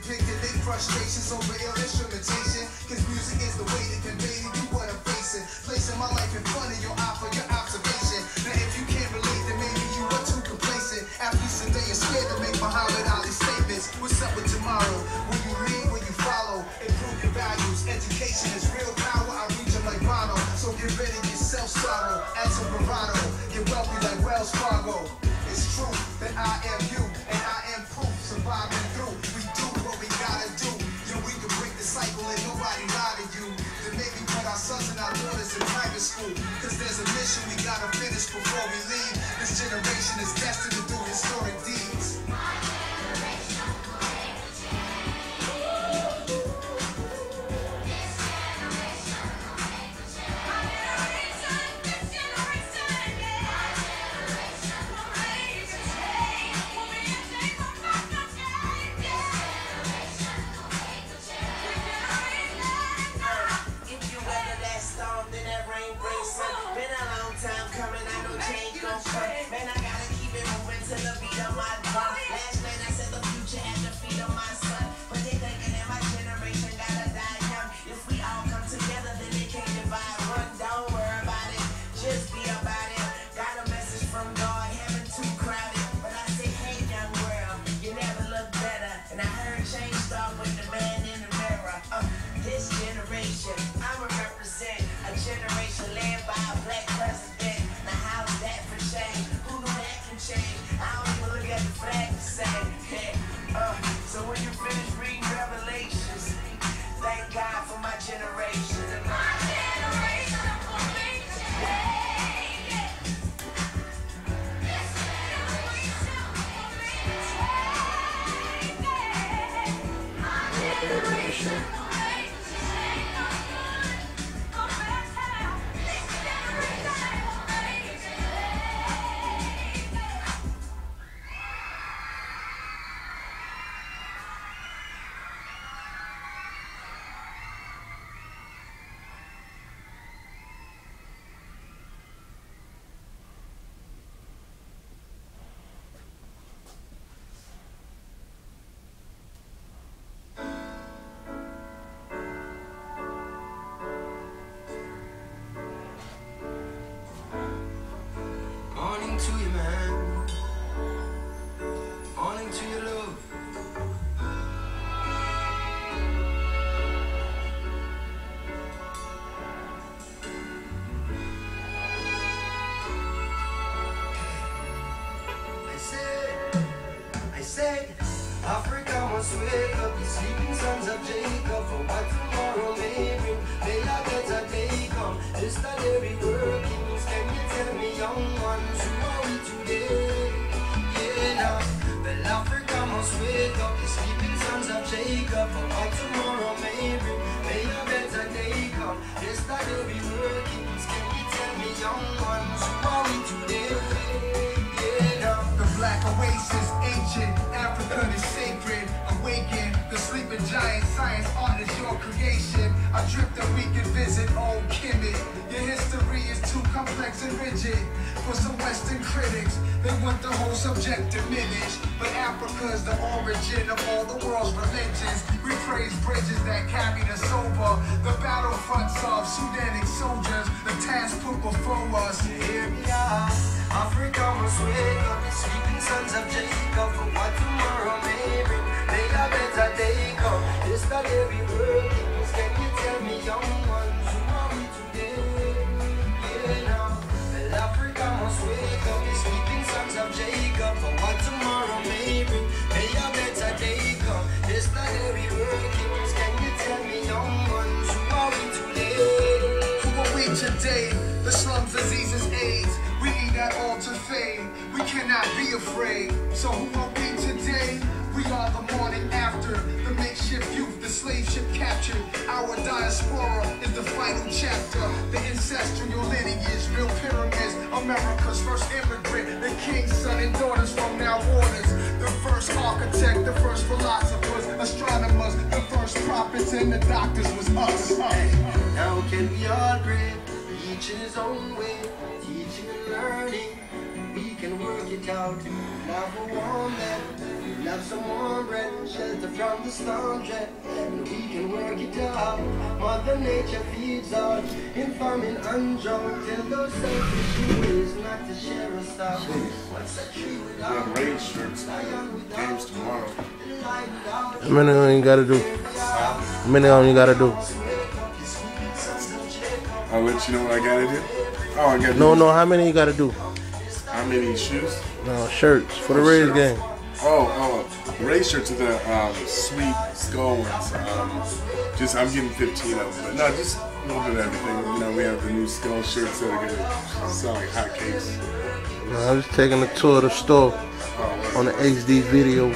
frustrations over ill instrumentation. Cause music is the way to convey to you what I'm facing. Placing my life in front of your eye for your observation. Now if you can't relate, then maybe you are too complacent. Athletes today are scared to make Muhammad Ali statements. What's up with tomorrow? Will you lead? Will you follow? Improve your values. Education is real power. I reach them like Bono. So get rid of your self-sorrow. Add some bravado. Get wealthy like Wells Fargo. It's true that I am you and I am proof. Surviving must wake up, the sleeping sons of Jacob, for what tomorrow may bring. May a better day come. Just a we workings. Can you tell me, young ones, who are we today? Yeah, now, well, Africa must wake up, the sleeping sons of Jacob, for what tomorrow may bring. May a better day come. Just a we workings. Can you tell me, young ones, we can visit old Kemet. Your history is too complex and rigid. For some Western critics, they want the whole subject diminished. But Africa is the origin of all the world's religions. We praise bridges that carried us over. The battlefronts of Sudanic soldiers, the task put before us. Here we are, Africa must wake up, sleeping sons of Jacob, for what tomorrow may bring. May a better day come. This the day we workings. Today? The slums, diseases, AIDS. We need that all to fade. We cannot be afraid. So who are we today? We are the morning after. The makeshift youth, the slave ship captured. Our diaspora is the final chapter. The ancestral lineage, real pyramids. America's first immigrant. The king's son and daughters from now waters. The first architect, the first philosophers, astronomers, the first prophets, and the doctors was us. Now can we pray, each in his own way, teaching and learning, we can work it out. Now for warm men, love some warm bread, shelter from the storm dread, and we can work it out. Mother Nature feeds on in farming and drought. Tell those selfish ways not to share us out. What's a tree without Got rain shirts. Games tomorrow. How many of you gotta do? How many of you gotta do? I'll let you know what I gotta do. Oh, I gotta No, do no, how many you gotta do? How many shoes? No, shirts for the Rays Shirts. game. Oh, oh, race shirts are the um, sweet skull ones. Um, just I'm getting 15 of them, but no, just a little bit of everything. You know, we have the new skull shirts that are gonna sell like hotcakes. No, I'm just taking a tour of the store Oh, on the HD video.